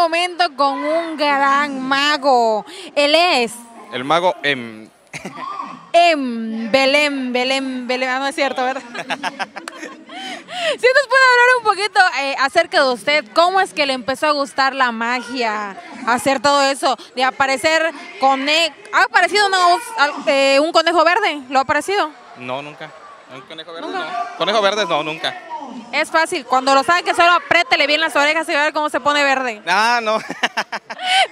momento con un gran mago. Él es El mago em, Em, Belén, Belén, Belén, ah, no es cierto, ¿verdad? Si nos puede hablar un poquito eh, acerca de usted, ¿cómo es que le empezó a gustar la magia, hacer todo eso, de aparecer con... ¿Ha aparecido una eh, un conejo verde? ¿Lo ha aparecido? No, nunca. ¿Un conejo verde? ¿Nunca? No. Conejo verde no, nunca. Es fácil, cuando lo sabe que solo apriétele bien las orejas y va a ver cómo se pone verde. Ah, no.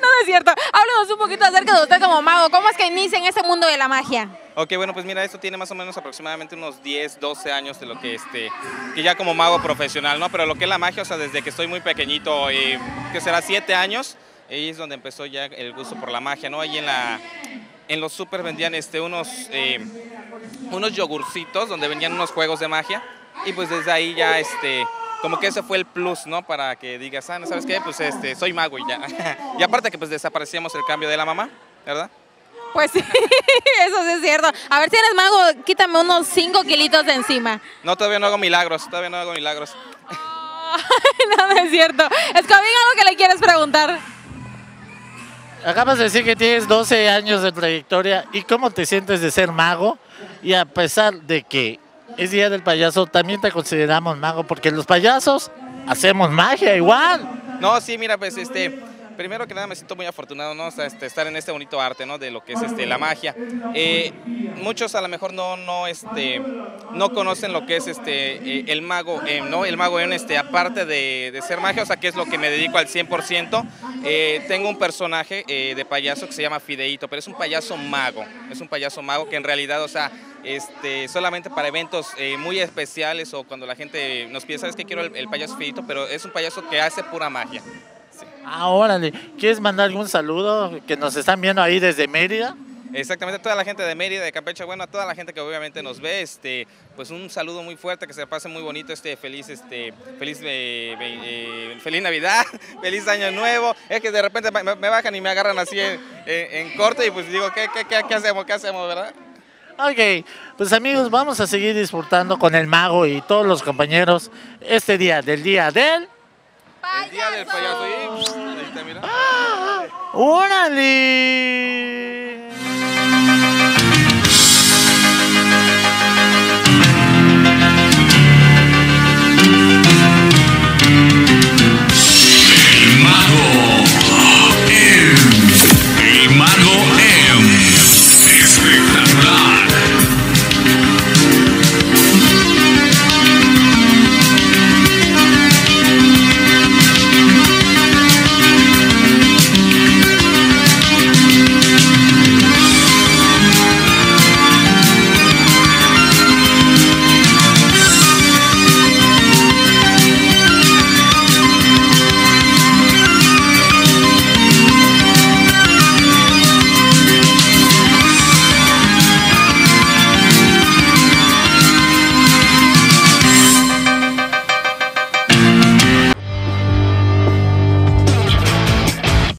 No, no es cierto. Háblanos un poquito acerca de usted como mago. ¿Cómo es que inicia en ese mundo de la magia? ok, bueno, pues mira, esto tiene más o menos aproximadamente unos 10, 12 años de lo que este, que ya como mago profesional, ¿no? Pero lo que es la magia, o sea, desde que estoy muy pequeñito, eh, que será 7 años, ahí es donde empezó ya el gusto por la magia, ¿no? Ahí en la, en los super vendían este, unos, eh, unos yogurcitos donde vendían unos juegos de magia y pues desde ahí ya este como que ese fue el plus, ¿no? Para que digas, ah, ¿no sabes qué? Pues este, soy mago y ya. y aparte que pues desaparecíamos el cambio de la mamá, ¿verdad? Pues sí, eso sí es cierto. A ver si eres mago, quítame unos 5 kilitos de encima. No, todavía no hago milagros, todavía no hago milagros. no, no es cierto. Escobín, algo que le quieres preguntar. Acabas de decir que tienes 12 años de trayectoria. ¿Y cómo te sientes de ser mago? Y a pesar de que es Día del Payaso, también te consideramos mago, porque los payasos hacemos magia igual. No, sí, mira, pues este, primero que nada me siento muy afortunado, ¿no? O este, estar en este bonito arte, ¿no? De lo que es este, la magia. Eh, muchos a lo mejor no, no, este, no conocen lo que es este, eh, el mago, eh, ¿no? El mago en este, aparte de, ser magia, o sea, que es lo que me dedico al 100%. eh, tengo un personaje eh, de payaso que se llama Fideito, pero es un payaso mago. Es un payaso mago que en realidad, o sea, este, solamente para eventos muy especiales o cuando la gente nos pide, ¿sabes qué? Quiero el, el payaso Fideito, pero es un payaso que hace pura magia. Ah, órale. ¿Quieres mandar algún saludo que nos están viendo ahí desde Mérida? Exactamente, a toda la gente de Mérida, de Campeche, bueno, a toda la gente que obviamente nos ve, este, pues un saludo muy fuerte, que se pase muy bonito, este, feliz, este, feliz, eh, eh, feliz Navidad, feliz Año Nuevo. Es que de repente me, me bajan y me agarran así en, en- en corte y pues digo, ¿qué, qué, qué, qué hacemos? ¿Qué hacemos, verdad? Ok, pues amigos, vamos a seguir disfrutando con el mago y todos los compañeros este día, del día del... El día del payaso. y, ahí está, mira. ¡Órale!